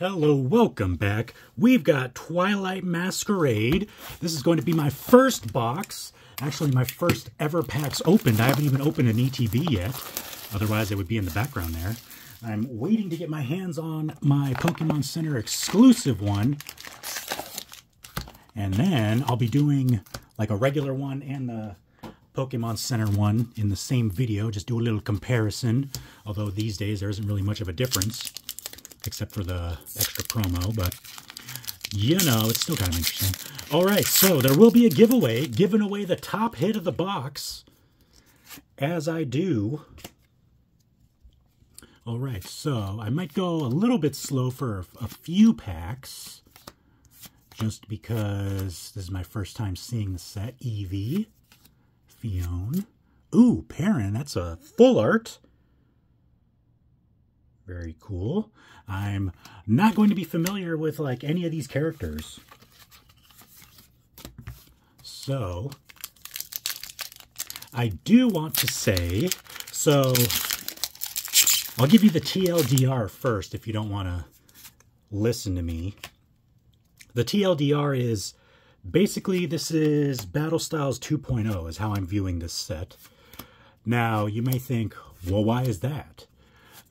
Hello, welcome back. We've got Twilight Masquerade. This is going to be my first box. Actually, my first ever packs opened. I haven't even opened an ETB yet. Otherwise, it would be in the background there. I'm waiting to get my hands on my Pokemon Center exclusive one. And then I'll be doing like a regular one and the Pokemon Center one in the same video. Just do a little comparison. Although these days there isn't really much of a difference except for the extra promo, but you know, it's still kind of interesting. All right, so there will be a giveaway, giving away the top hit of the box as I do. All right, so I might go a little bit slow for a few packs just because this is my first time seeing the set. Eevee, Phione. Ooh, Perrin, that's a full art. Very cool. I'm not going to be familiar with like any of these characters. So, I do want to say, so I'll give you the TLDR first if you don't want to listen to me. The TLDR is basically this is Battle Styles 2.0 is how I'm viewing this set. Now, you may think, well, why is that?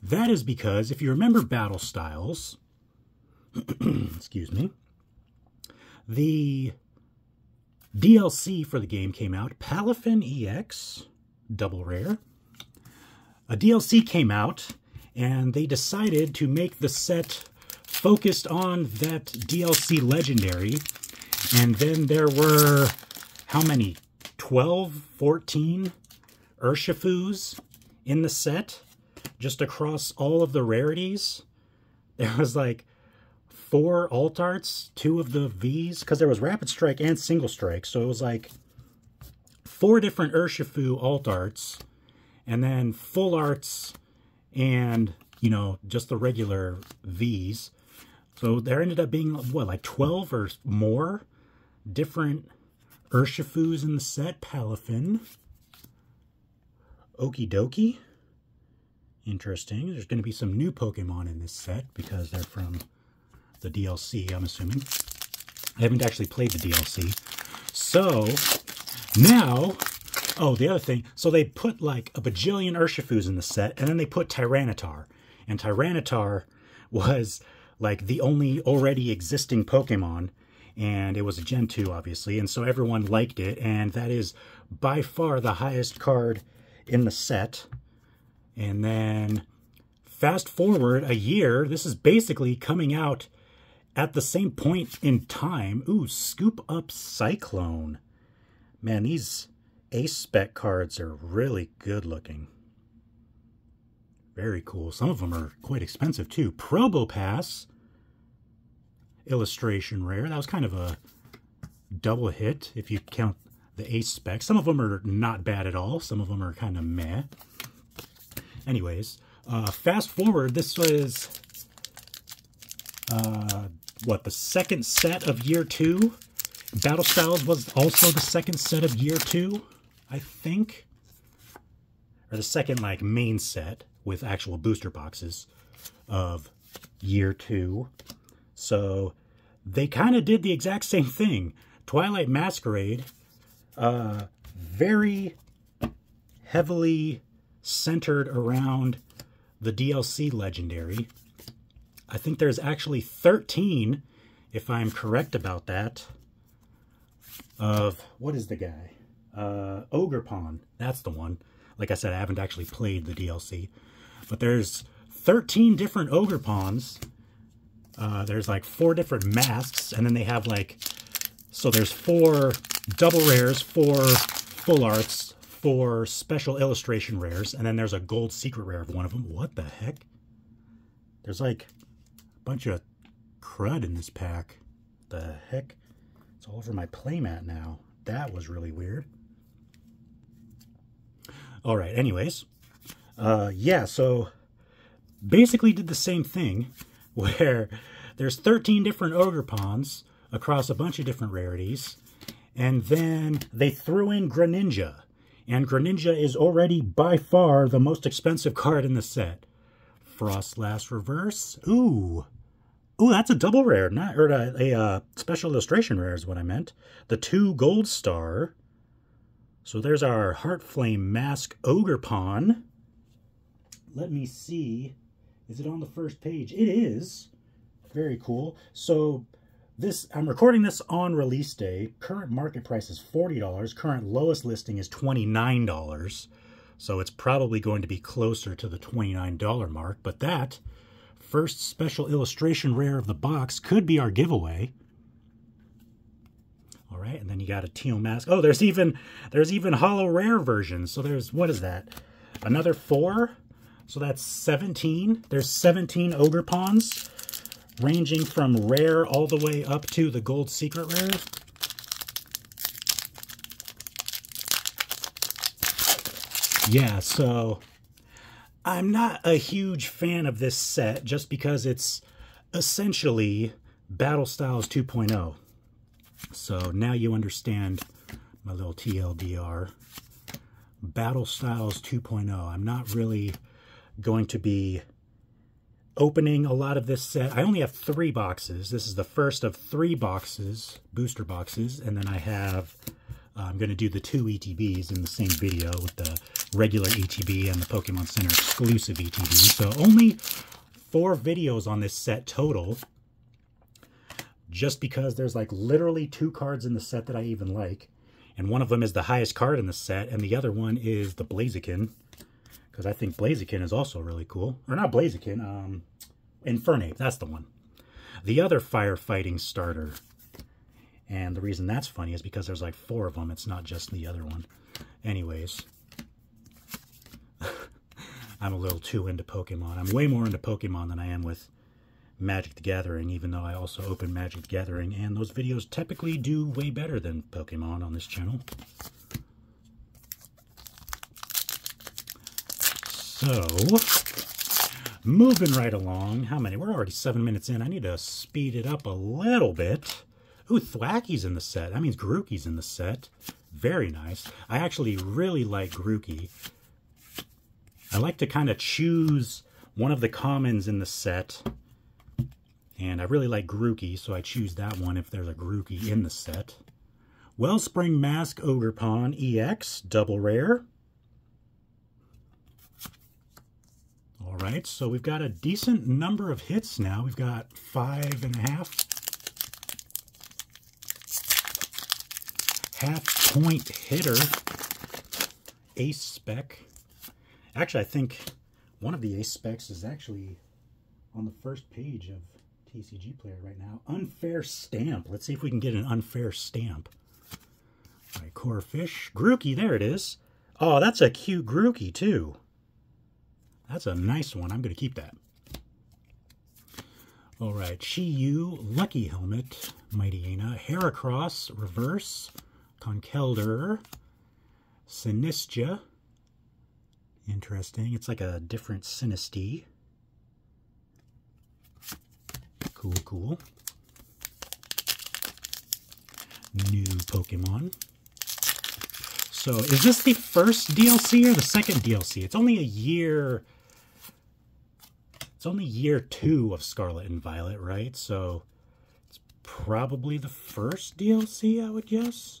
That is because if you remember Battle Styles, excuse me, the DLC for the game came out, Palafin EX, double rare. A DLC came out, and they decided to make the set focused on that DLC legendary. And then there were, how many? 12, 14 Urshifus in the set just across all of the rarities, there was like four alt arts, two of the Vs, because there was Rapid Strike and Single Strike. So it was like four different Urshifu alt arts, and then full arts and, you know, just the regular Vs. So there ended up being, what, like 12 or more different Urshifus in the set. Palafin. Okie dokie. Interesting. There's going to be some new Pokemon in this set because they're from the DLC, I'm assuming. I haven't actually played the DLC. So, now, oh, the other thing. So they put like a bajillion Urshifus in the set, and then they put Tyranitar. And Tyranitar was like the only already existing Pokemon, and it was a Gen 2, obviously, and so everyone liked it, and that is by far the highest card in the set. And then fast forward a year, this is basically coming out at the same point in time. Ooh, Scoop Up Cyclone. Man, these ace spec cards are really good looking. Very cool. Some of them are quite expensive too. Probopass illustration rare. That was kind of a double hit if you count the ace spec. Some of them are not bad at all. Some of them are kind of meh. Anyways, uh, fast forward, this was, uh, what, the second set of year two? Battle Styles was also the second set of year two, I think. Or the second, like, main set with actual booster boxes of year two. So they kind of did the exact same thing. Twilight Masquerade, uh, very heavily centered around the DLC Legendary. I think there's actually 13, if I'm correct about that, of, what is the guy? Uh, Pawn. That's the one. Like I said, I haven't actually played the DLC. But there's 13 different Ogerpons. Uh, there's like four different masks, and then they have like, so there's four double rares, four full arts, for special illustration rares, and then there's a gold secret rare of one of them. What the heck? There's like a bunch of crud in this pack. The heck? It's all over my playmat now. That was really weird. All right, anyways. Uh, yeah, so basically did the same thing where there's 13 different Ogerpons across a bunch of different rarities, and then they threw in Greninja and Greninja is already by far the most expensive card in the set. Froslass Reverse. Ooh. Oh, that's a double rare, not or a, a uh, special illustration rare is what I meant. The two gold star. So there's our Heartflame Mask Ogerpon. Let me see. Is it on the first page? It is. Very cool. So this I'm recording this on release day. Current market price is $40. Current lowest listing is $29. So it's probably going to be closer to the $29 mark. But that first special illustration rare of the box could be our giveaway. All right, and then you got a teal mask. Oh, there's even there's even hollow rare versions. So there's what is that? Another four. So that's 17. There's 17 Ogerpons, ranging from rare all the way up to the gold secret rare. Yeah, so I'm not a huge fan of this set just because it's essentially Battle Styles 2.0. So now you understand my little TLDR. Battle Styles 2.0. I'm not really going to be opening a lot of this set. I only have three boxes. This is the first of three boxes, booster boxes, and then I have, uh, I'm going to do the two ETBs in the same video with the regular ETB and the Pokemon Center exclusive ETB. So only four videos on this set total. Just because there's like literally two cards in the set that I even like. And one of them is the highest card in the set, and the other one is the Blaziken. Because I think Blaziken is also really cool. Or not Blaziken, um, Infernape, that's the one. The other firefighting starter. And the reason that's funny is because there's like four of them. It's not just the other one. Anyways, I'm a little too into Pokemon. I'm way more into Pokemon than I am with Magic the Gathering, even though I also open Magic the Gathering, and those videos typically do way better than Pokemon on this channel. So, moving right along. How many? We're already seven minutes in. I need to speed it up a little bit. Ooh, Thwackey's in the set. That means Grookey's in the set. Very nice. I actually really like Grookey. I like to kind of choose one of the commons in the set. And I really like Grookey, so I choose that one if there's a Grookey in the set. Wellspring Mask Ogerpon EX, double rare. All right, so we've got a decent number of hits now. We've got five and a half. Half point hitter. Ace spec. Actually, I think one of the ace specs is actually on the first page of TCG Player right now. Unfair stamp. Let's see if we can get an unfair stamp. All right, fish, Grookey, there it is. Oh, that's a cute Grookey, too. That's a nice one. I'm going to keep that. All right, Chi-Yu, Lucky Helmet, Mightyena, Heracross, Reverse, Conkeldurr, Sinistia, Interesting. It's like a different Sinistea. Cool, cool. New Pokemon. So, is this the first DLC or the second DLC? It's only a year... It's only year two of Scarlet and Violet, right? So, it's probably the first DLC, I would guess.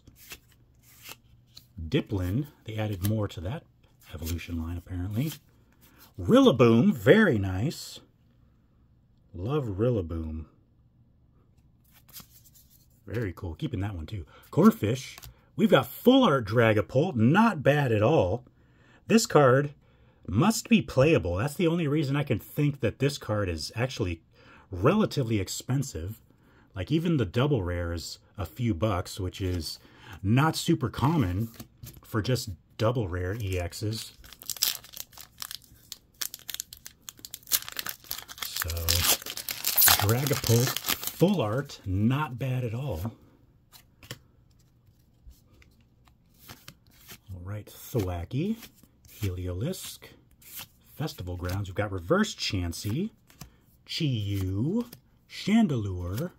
Dipplin, they added more to that evolution line, apparently. Rillaboom, very nice. Love Rillaboom. Very cool. Keeping that one, too. Corphish. We've got Full Art Dragapult. Not bad at all. This card must be playable. That's the only reason I can think that this card is actually relatively expensive. Like, even the double rare is a few bucks, which is not super common for just double rare EXs. So, Dragapult full art, not bad at all. Right, Thwackey, Heliolisk, Festival Grounds. We've got Reverse Chansey, Chi-Yu, Chandelure.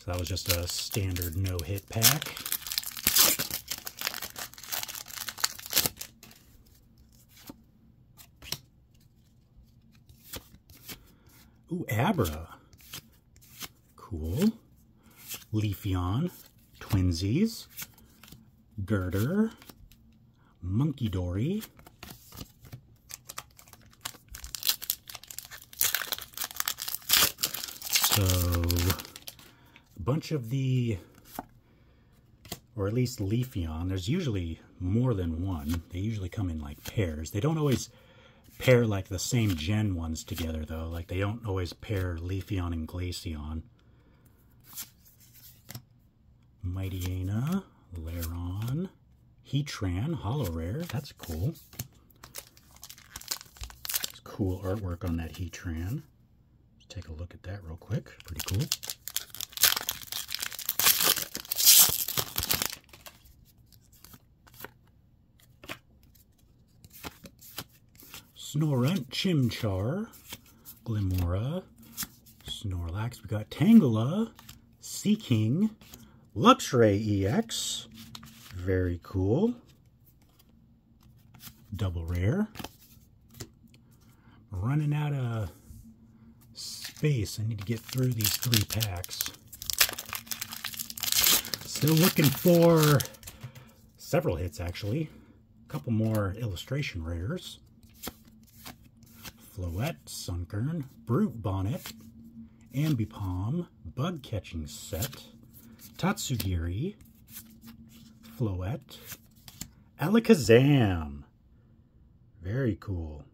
So that was just a standard no-hit pack. Ooh, Abra. Cool. Leafeon. Twinsies. Girder. Munkidori. So, a bunch of the, or at least Leafeon, there's usually more than one. They usually come in like pairs. They don't always pair like the same gen ones together though. Like they don't always pair Leafeon and Glaceon. Mightyena, Lairon, Heatran, Hollow Rare. That's cool. It's cool artwork on that Heatran. Let's take a look at that real quick. Pretty cool. Snorunt, Chimchar, Glimmora, Snorlax. We got Tangela, Seaking, Luxray EX. Very cool. Double rare. Running out of space. I need to get through these three packs. Still looking for several hits, actually. A couple more illustration rares. Floette, Sunkern, Brute Bonnet, Ambipom, Bug Catching Set, Tatsugiri, Floette, Alakazam. Very cool.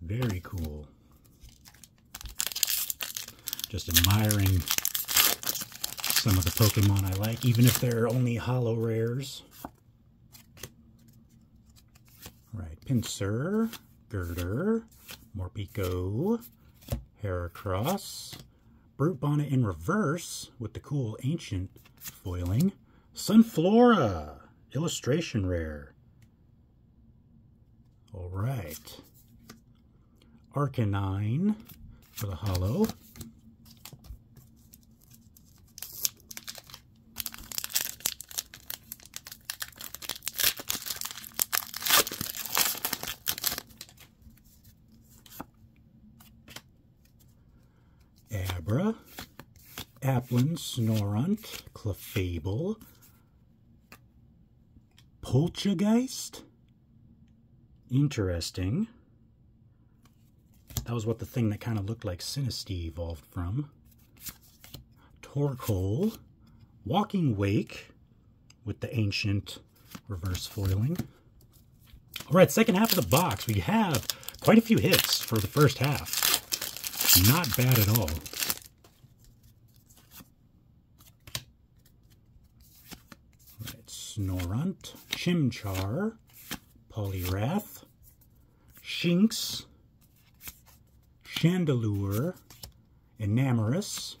Very cool. Just admiring some of the Pokemon I like, even if they're only hollow rares. Right, Pinsir, Girder, Morpeko, Heracross, Brute Bonnet in reverse with the cool ancient foiling, Sunflora, illustration rare. All right. Arcanine for the hollow. Abra, Applin, Snorunt, Clefable, Poltchageist. Interesting. That was what the thing that kind of looked like Sinistea evolved from. Torkoal, Walking Wake with the ancient reverse foiling. All right, second half of the box. We have quite a few hits for the first half. Not bad at all. Right, Snorunt, Chimchar, Poliwrath, Shinx, Chandelure, Enamorus,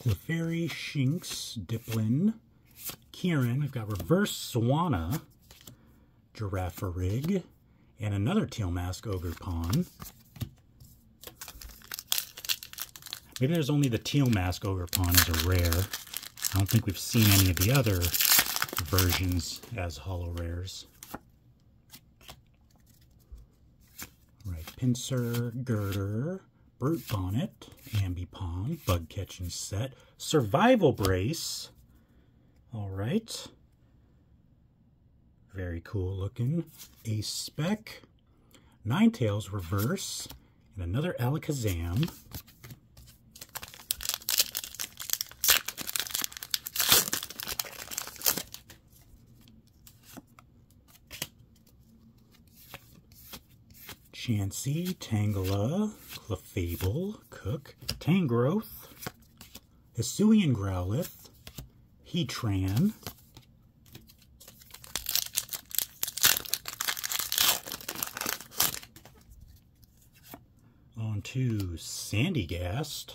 Clefairy, Shinx, Dipplin, Kieran. I've got Reverse Swanna, Girafarig, and another Teal Mask Ogerpon. Maybe there's only the Teal Mask Ogerpon as a rare. I don't think we've seen any of the other versions as hollow rares. Right, Pinsir, Girder, Brute Bonnet, Ambipom, Bug Catching Set, Survival Brace. All right. Very cool looking. A Spec, Ninetales Reverse, and another Alakazam. Chansey, Tangela, Clefable, Cook, Tangrowth, Hisuian Growlithe, Heatran, on to Sandygast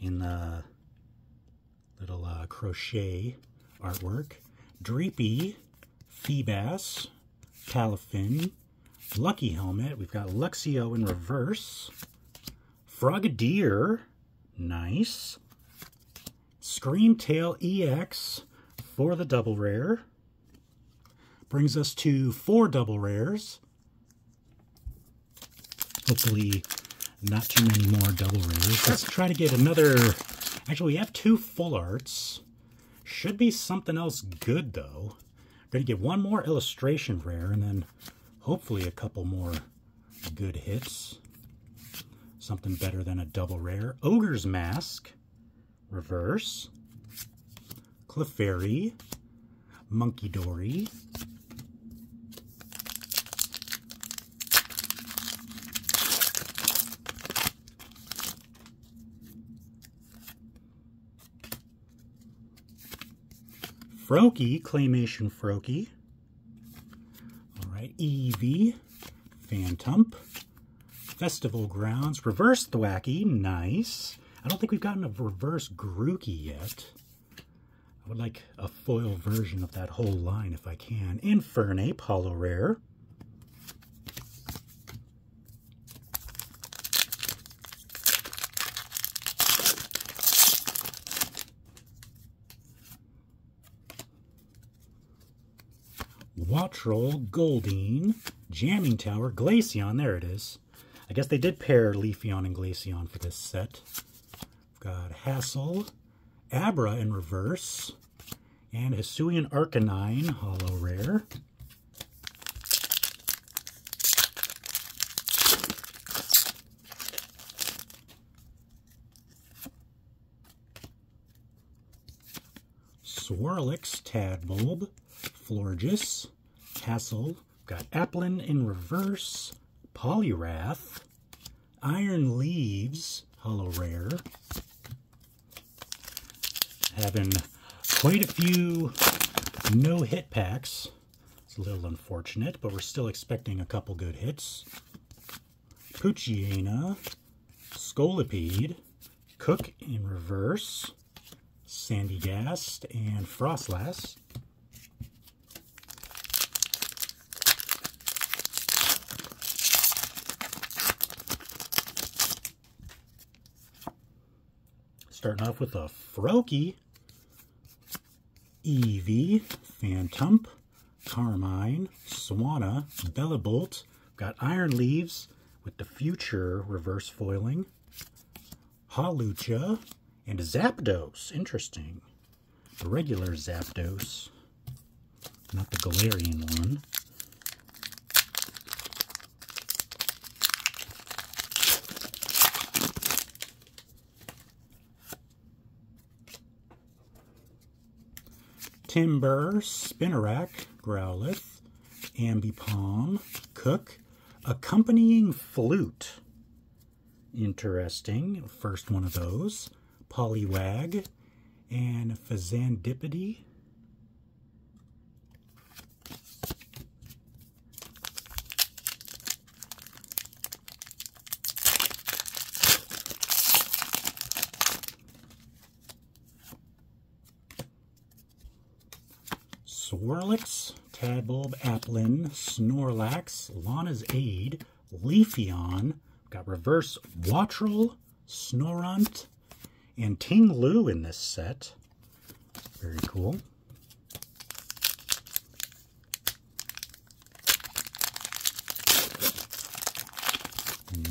in the little uh, crochet artwork, Dreepy, Feebas, Palafin, Lucky Helmet. We've got Luxio in reverse. Frogadier. Nice. Screamtail EX for the double rare. Brings us to four double rares. Hopefully not too many more double rares. Let's try to get another... Actually, we have two full arts. Should be something else good, though. Going to get one more illustration rare, and then hopefully a couple more good hits. Something better than a double rare. Ogre's Mask. Reverse. Clefairy. Munkidori. Froakie, Claymation Froakie. All right, Eevee, Phantump, Festival Grounds, Reverse Thwackey, nice. I don't think we've gotten a Reverse Grookey yet. I would like a foil version of that whole line if I can. Infernape, Holo Rare. Wattrel, Goldeen, Jamming Tower, Glaceon, there it is. I guess they did pair Leafeon and Glaceon for this set. We've got Hassel, Abra in reverse, and Hisuian Arcanine, Hollow Rare. Swirlix, Tadbulb, Florges, Castle, got Applin in reverse, Poliwrath, Iron Leaves, hollow Rare. Having quite a few no-hit packs. It's a little unfortunate, but we're still expecting a couple good hits. Poochyena, Scolipede, Cook in reverse, Sandygast, and Froslass. Starting off with a Froakie, Eevee, Phantump, Carmine, Swanna, Bellibolt. Got Iron Leaves with the future reverse foiling. Hawlucha and Zapdos. Interesting. The regular Zapdos, not the Galarian one. Timburr, Spinarak, Growlithe, Ambipom, Cook, Accompanying Flute. Interesting. First one of those. Poliwag and Fazandipity. Swirlix, Tadbulb, Applin, Snorlax, Lana's Aid, Leafeon, got reverse Wattrel, Snorunt, and Ting Lu in this set. Very cool.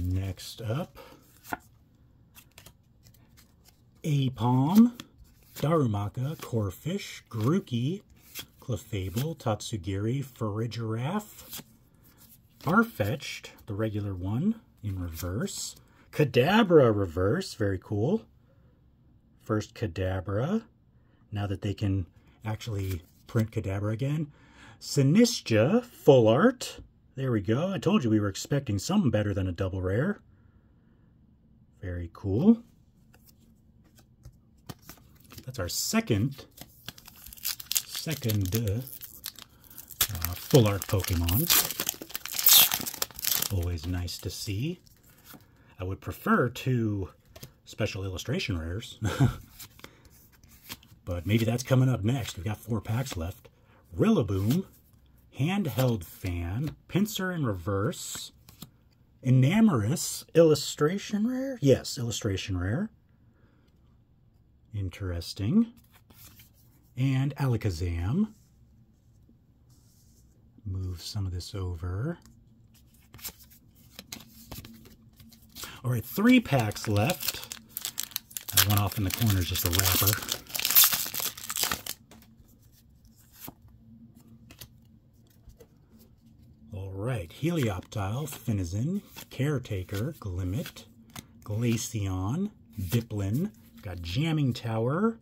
Next up, Aipom, Darumaka, Corphish, Grookey, Clefable, Tatsugiri, Farigiraf, Farfetch'd, the regular one, in reverse. Kadabra reverse, very cool. First Kadabra, now that they can actually print Kadabra again. Sinistcha, full art. There we go. I told you we were expecting something better than a double rare. Very cool. That's our second second uh, uh, full art Pokemon. Always nice to see. I would prefer two special illustration rares. but maybe that's coming up next. We've got four packs left. Rillaboom, handheld fan, Pinsir in reverse, Enamorus, illustration rare? Yes, illustration rare. Interesting. And Alakazam. Move some of this over. All right, three packs left. That one off in the corner just a wrapper. All right, Helioptile, Finizen, Caretaker, Glimmet, Glaceon, Dipplin, got Jamming Tower,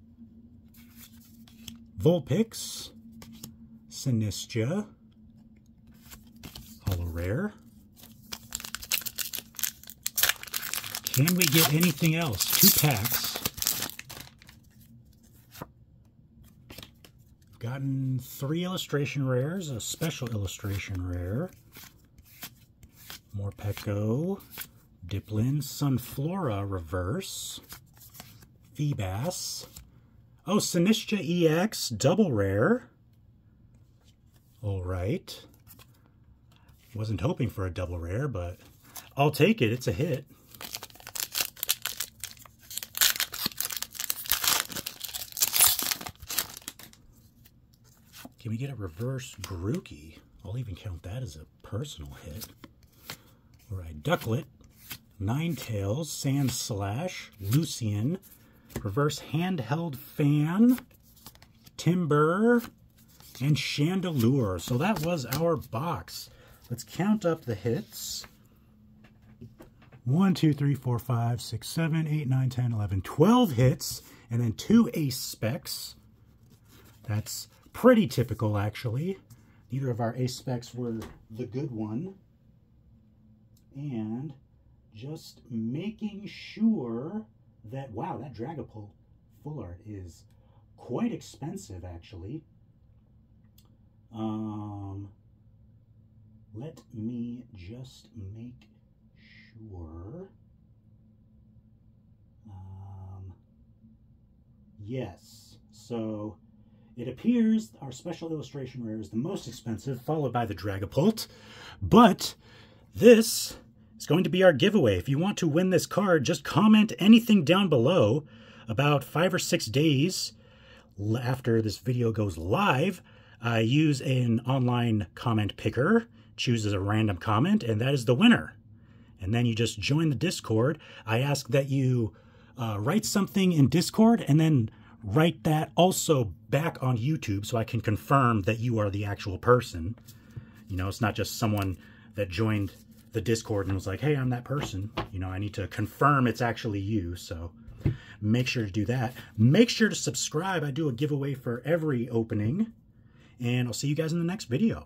Vulpix, Sinistcha, Holo Rare, Can we get anything else? Two packs. Gotten three illustration rares, a special illustration rare. More Morpeko, Dipplin, Sunflora Reverse, Feebas. Oh, Sinistcha EX, double rare. All right. Wasn't hoping for a double rare, but I'll take it. It's a hit. Can we get a reverse Grookey? I'll even count that as a personal hit. All right, Ducklett, Ninetales, Sandslash, Lucian, reverse handheld fan, Timburr, and Chandelure. So that was our box. Let's count up the hits. 1, 2, 3, 4, 5, 6, 7, 8, 9, 10, 11, 12 hits, and then two ace specs. That's Pretty typical, actually. Neither of our ace specs were the good one. And just making sure that, wow, that Dragapult full art is quite expensive, actually. Um, let me just make sure. Um, yes, so it appears our special illustration rare is the most expensive, followed by the Dragapult. But this is going to be our giveaway. If you want to win this card, just comment anything down below. About five or six days after this video goes live, I use an online comment picker, chooses a random comment, and that is the winner. And then you just join the Discord. I ask that you uh, write something in Discord and then write that also back on YouTube so I can confirm that you are the actual person. You know, it's not just someone that joined the Discord and was like, hey, I'm that person. You know, I need to confirm it's actually you. So make sure to do that. Make sure to subscribe. I do a giveaway for every opening. And I'll see you guys in the next video.